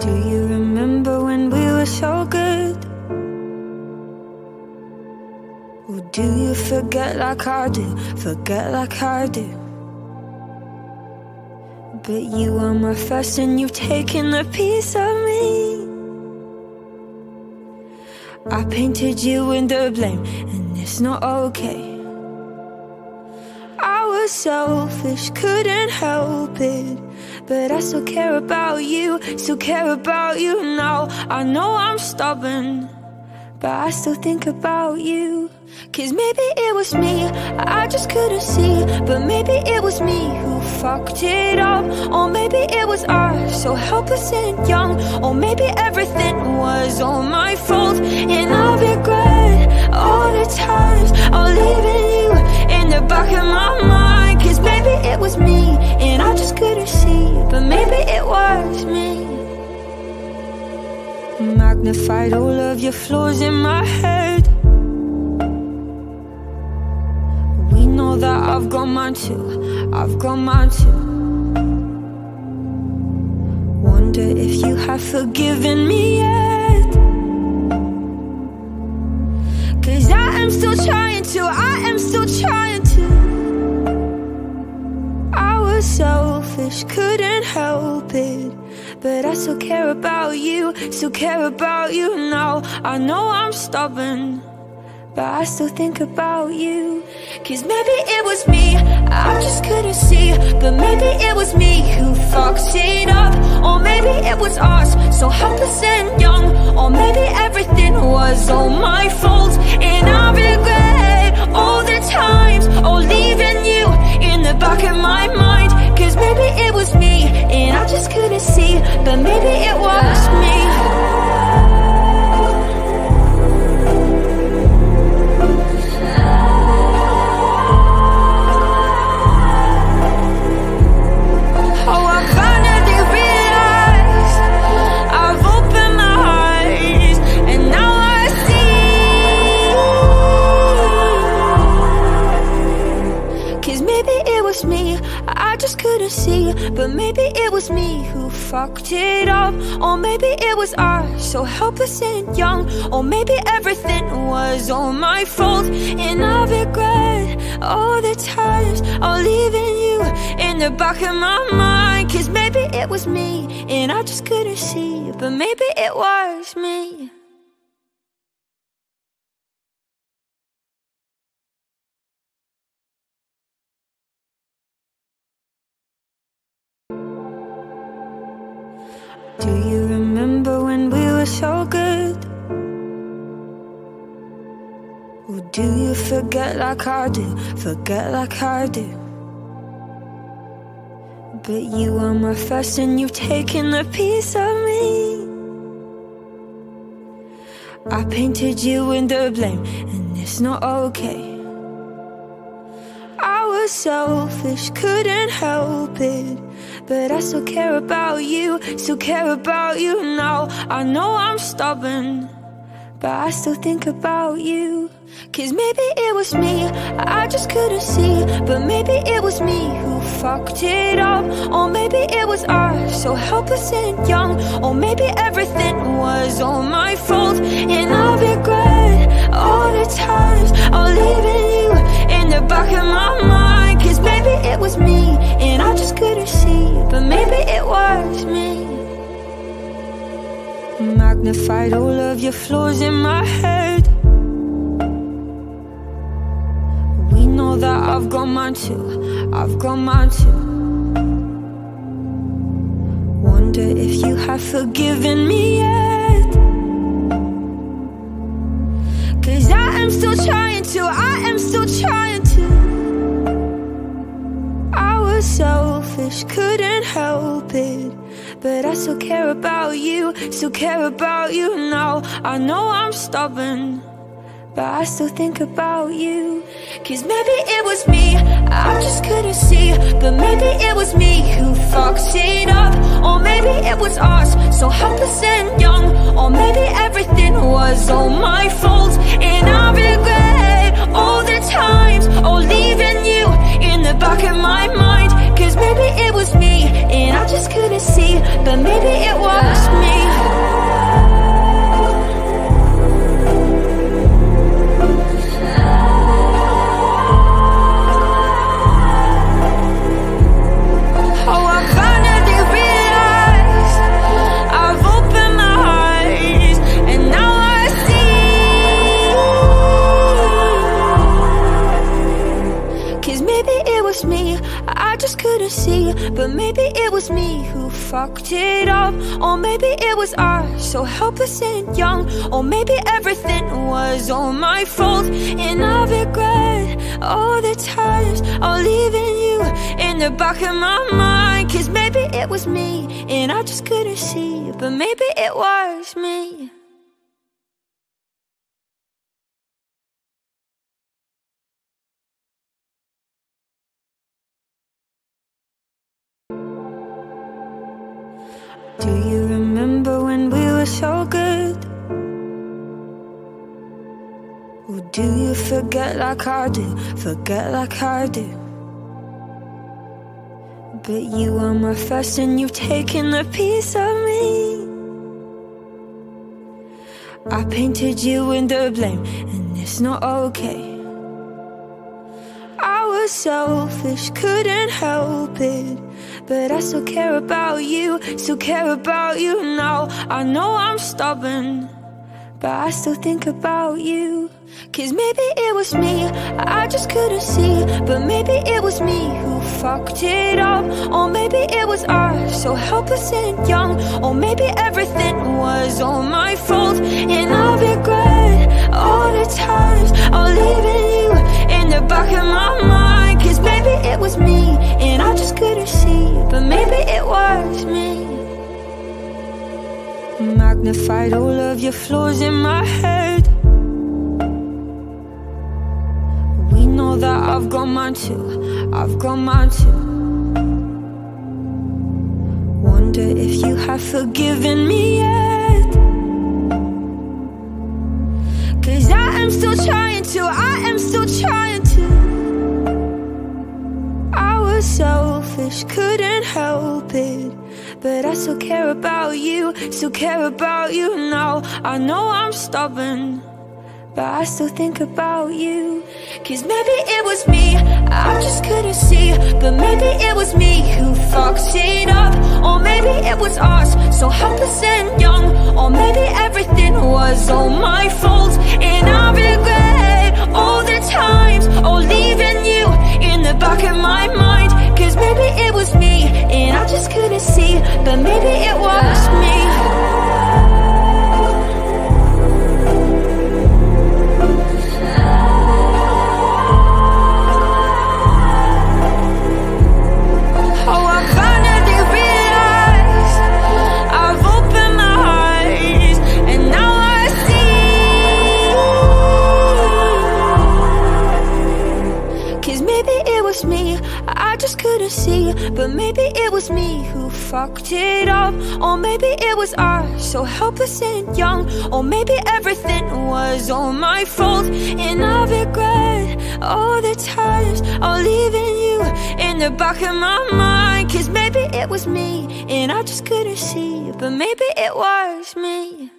Do you remember when we were so good? Or do you forget like I do? Forget like I do? But you were my first and you've taken a piece of me. I painted you in the blame, and it's not okay. I was selfish, couldn't help it. But I still care about you, still care about you now. I know I'm stubborn, but I still think about you. Cause maybe it was me, I just couldn't see. But maybe it was me who fucked it up. Or maybe it was us, so helpless and young. Or maybe everything was all my fault. And I regret all the times I'm leaving you in the back of my mind. Maybe it was me, and I just couldn't see. But maybe it was me. Magnified all of your flaws in my head. We know that I've got mine too. I've got mine too. Wonder if you have forgiven me yet. Cause I am still trying to, I am still trying selfish, couldn't help it. But I still care about you, still care about you now. I know I'm stubborn, but I still think about you. Cause maybe it was me, I just couldn't see. But maybe it was me who fucked it up. Or maybe it was us, so helpless and young. Or maybe everything was all my fault. And I regret all the times, oh, leaving you in the back of my mind. Cause maybe it was me, and I just couldn't see. But maybe it was fucked it up. Or maybe it was us, so helpless and young. Or maybe everything was all my fault. And I regret all the times I'm leaving you in the back of my mind. Cause maybe it was me, and I just couldn't see. But maybe it was me. Do you forget like I do? Forget like I do? But you are my first and you've taken a piece of me. I painted you in the blame, and it's not okay. I was selfish, couldn't help it. But I still care about you, still care about you now. I know I'm stubborn, but I still think about you. Cause maybe it was me, I just couldn't see. But maybe it was me who fucked it up. Or maybe it was us, so helpless and young. Or maybe everything was all my fault. And I regret all the times I'm leaving you in the back of my mind. Cause maybe it was me, and I just couldn't see. But maybe it was me. Magnified all of your flaws in my head. I've got mine too. I've got mine too. Wonder if you have forgiven me yet. Cause I am still trying to, I am still trying to. I was selfish, couldn't help it. But I still care about you, still care about you now. I know I'm stubborn, but I still think about you. Cause maybe it was me, I just couldn't see. But maybe it was me who fucked it up. Or maybe it was us, so helpless and young. Or maybe everything was all my fault. And I regret all the times, oh, leaving you in the back of my mind. Cause maybe it was me, and I just couldn't see. But maybe it was me. Everything was all my fault. And I regret all the times I'm leaving you in the back of my mind. Cause maybe it was me and I just couldn't see But maybe it was me. Do you remember when we were so good? Or do you forget like I do? Forget like I do? But you are my first and you've taken a piece of me. I painted you in the blame, and it's not okay. I was selfish, couldn't help it. But I still care about you, still care about you now. I know I'm stubborn, but I still think about you. Cause maybe it was me, I just couldn't see. But maybe it was me who fucked it up. Or maybe it was us, so helpless and young. Or maybe everything was all my fault. And I regret all the times I'm leaving you in the back of my mind. Cause maybe it was me, and I just couldn't see. But maybe it was me. Magnified all of your flaws in my head. I've got mine too. I've got mine too. Wonder if you have forgiven me yet. Cause I am still trying to, I am still trying to. I was selfish, couldn't help it. But I still care about you, still care about you now. I know I'm stubborn, but I still think about you. Cause maybe it was me, I just couldn't see. But maybe it was me who fucked it up. Or maybe it was us, so helpless and young. Or maybe everything was all my fault. And I regret all the times, oh, leaving you in the back of my mind. Cause maybe it was me, and I just couldn't see. But maybe it was me. Helpless and young. Or maybe everything was all my fault. And I regret all the times I'm leaving you in the back of my mind. Cause maybe it was me, and I just couldn't see. But maybe it was me.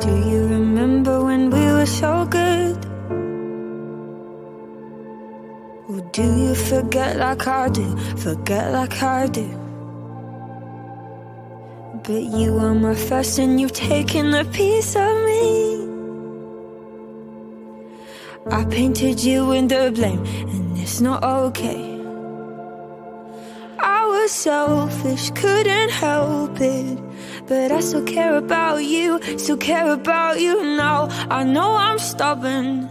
Do you do you forget like I do? Forget like I do? But you are my first and you've taken a piece of me. I painted you in the blame, and it's not okay. I was selfish, couldn't help it. But I still care about you, still care about you now. I know I'm stubborn,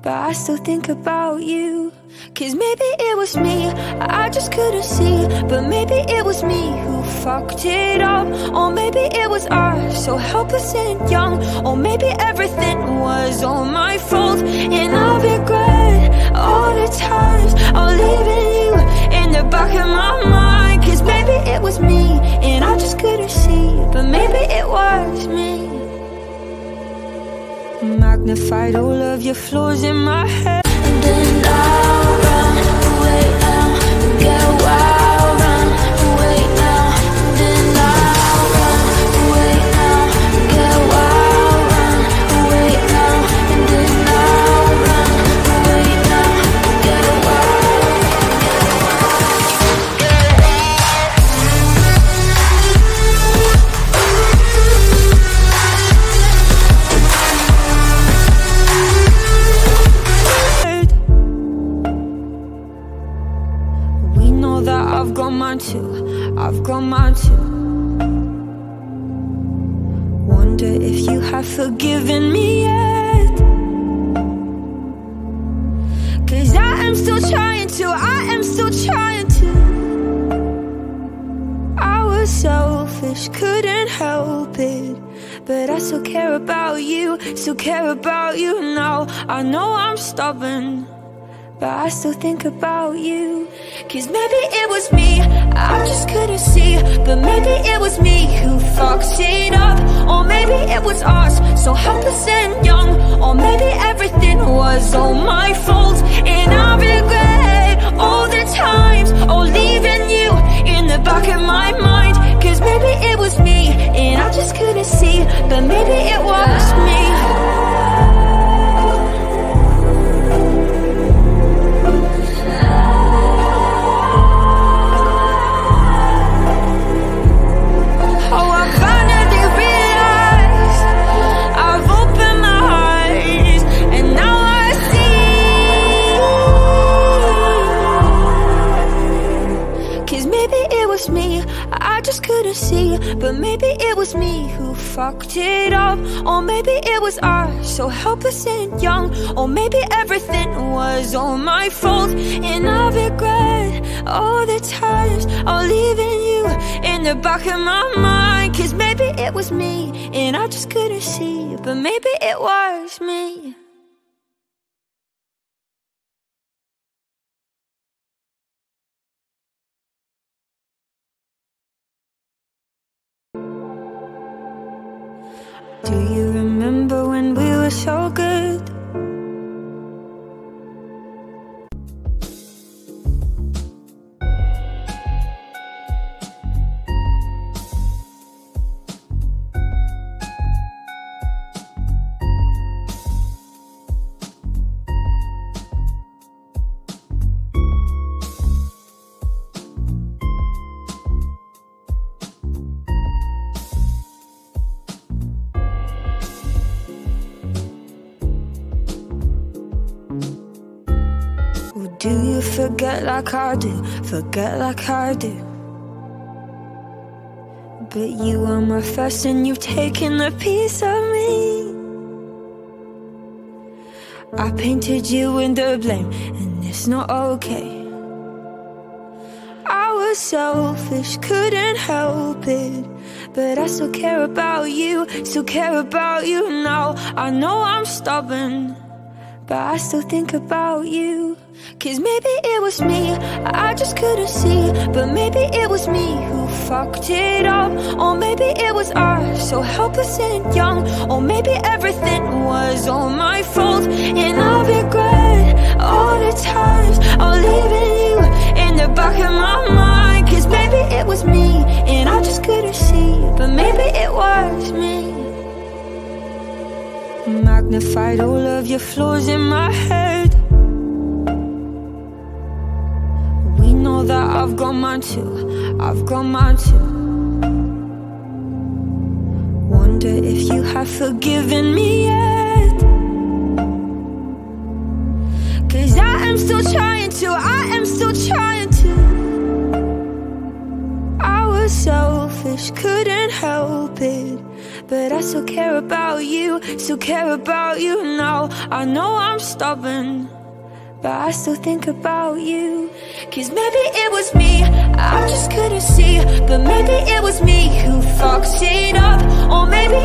but I still think about you. Cause maybe it was me, I just couldn't see. But maybe it was me who fucked it up. Or maybe it was us, so helpless and young. Or maybe everything was all my fault. And I regret all the times I'm leaving you in the back of my mind. Cause maybe it was me, and I just couldn't see. But maybe it was me. Magnified all of your flaws in my head. And then I'll to. Wonder if you have forgiven me yet. Cause I am still trying to, I am still trying to. I was selfish, couldn't help it. But I still care about you, still care about you now. I know I'm stubborn. But I still think about you Cause maybe it was me I just couldn't see. But maybe it was me who fucked it up. Or maybe it was us So helpless and young. Or maybe everything was all my fault. And I regret all the times Oh leaving you in the back of my mind. Cause maybe it was me And I just couldn't see. But maybe it was me fucked it up. Or maybe it was us, so helpless and young. Or maybe everything was all my fault. And I regret all the times I'm leaving you in the back of my mind. Cause maybe it was me and I just couldn't see But maybe it was me forget like I do? Forget like I do. But you are my first and you've taken a piece of me. I painted you in the blame and it's not okay. I was selfish, couldn't help it. But I still care about you, still care about you now. I know I'm stubborn, but I still think about you. Cause maybe it was me, I just couldn't see. But maybe it was me who fucked it up. Or maybe it was us, so helpless and young. Or maybe everything was all my fault. And I regret all the times I'm leaving you in the back of my mind. Cause maybe it was me, and I just couldn't see. But maybe it was me. Magnified all of your flaws in my head that I've got mine too. I've got mine too. Wonder if you have forgiven me yet. Cause I am still trying to, I am still trying to. I was selfish, couldn't help it. But I still care about you, still care about you now. I know I'm stubborn but I still think about you Cause maybe it was me, I just couldn't see. But maybe it was me who fucked it up. Or maybe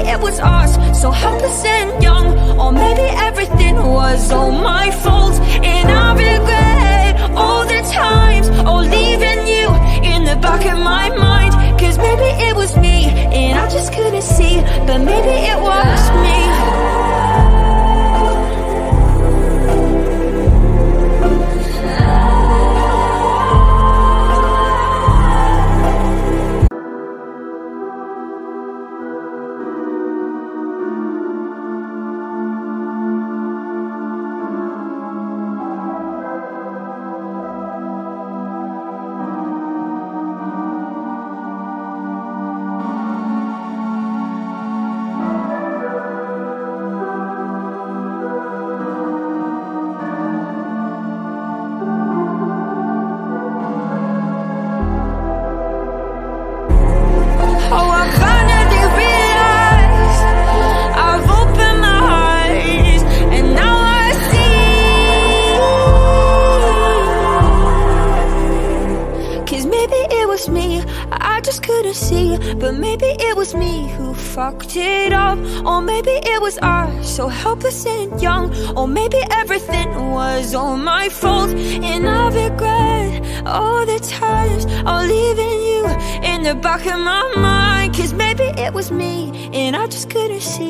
fucked it up Or maybe it was us, so helpless and young. Or maybe everything was all my fault. And I regret all the times I'm leaving you in the back of my mind. Cause maybe it was me and I just couldn't see